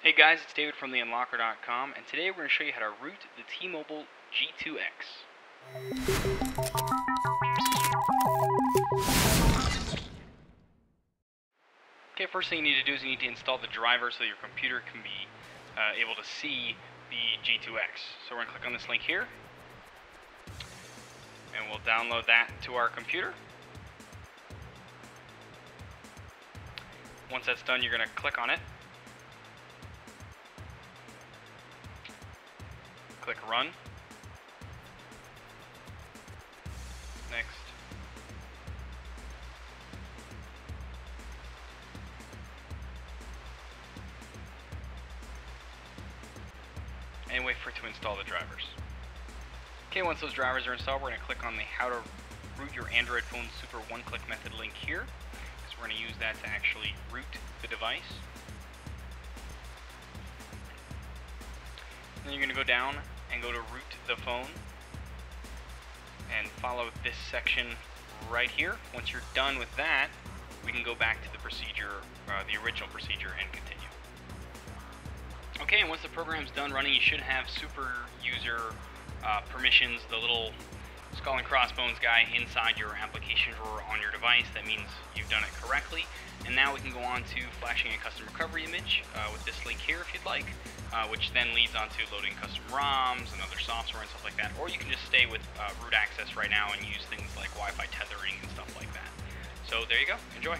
Hey guys, it's David from theunlockr.com, and today we're going to show you how to root the T-Mobile G2X. Okay, first thing you need to do is you need to install the driver so your computer can be uh, able to see the G2X. So we're going to click on this link here, and we'll download that to our computer. Once that's done, you're going to click on it, click run. Next. And wait for it to install the drivers. Okay, once those drivers are installed, we're going to click on the how to root your Android phone super one-click method link here. Because we're going to use that to actually root the device. Then you're going to go down and go to root the phone and follow this section right here. Once you're done with that, we can go back to the procedure, uh, the original procedure and continue. Okay, and once the program's done running, you should have super user uh, permissions, the little skull and crossbones guy inside your application drawer on your device. That means you've done it correctly. And now we can go on to flashing a custom recovery image uh, with this link here if you'd like, uh, which then leads on to loading custom ROMs and other software and stuff like that. Or you can just stay with uh, root access right now and use things like Wi-Fi tethering and stuff like that. So there you go. Enjoy.